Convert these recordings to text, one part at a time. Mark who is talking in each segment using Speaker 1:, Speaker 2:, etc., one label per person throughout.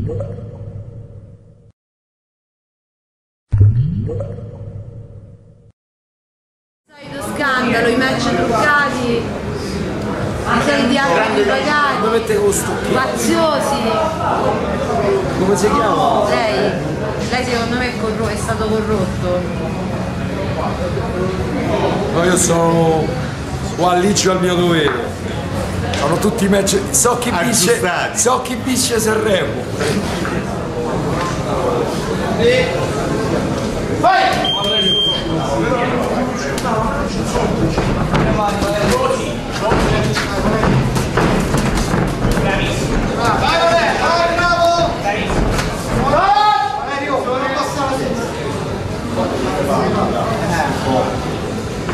Speaker 1: Solito scandalo, i match truccati, i soliti arbitri pagati, faziosi.
Speaker 2: Come si chiama?
Speaker 1: Lei, lei secondo me è, stato corrotto.
Speaker 2: No, io sono qua liccio al mio dovere. Sono tutti match. So chi vince.
Speaker 3: Aggiustati.
Speaker 2: So chi vince Sanremo.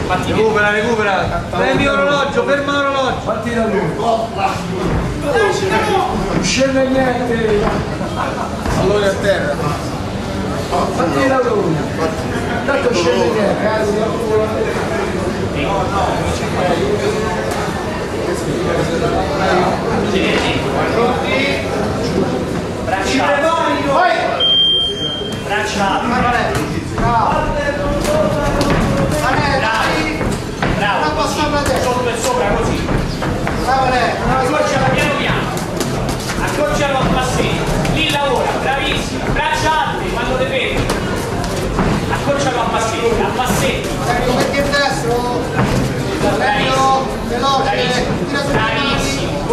Speaker 4: Recupera, recupera. Prendi l'orologio, ferma l'orologio.
Speaker 2: Fatti da lui. Non scende niente.
Speaker 3: Allora a terra.
Speaker 2: Fatti da lui. Tanto scende niente.
Speaker 5: sotto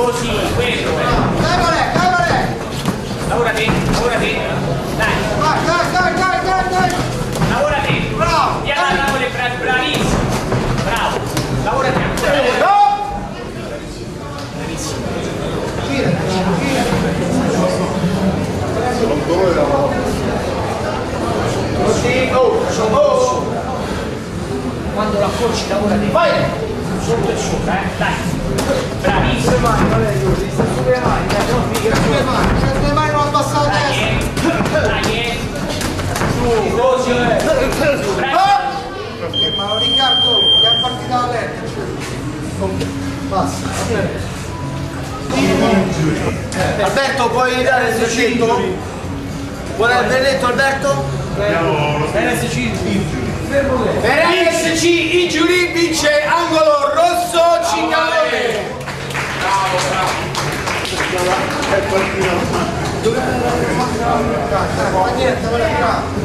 Speaker 5: così quello. È lavora te lavora te dai lavora te piano lavora bra- bravissimo. Bravo. Lavora te ancora quando lo accorci lavora te vai sotto e sopra eh dai bravissimo dai eh dai eh su così bravo
Speaker 6: Ma Riccardo, che è partita aperta. Basta. Alberto, puoi dare il 600? Vuole il verdetto Alberto?
Speaker 4: NSC.
Speaker 6: Per NSC 有没有人能帮帮我们转一下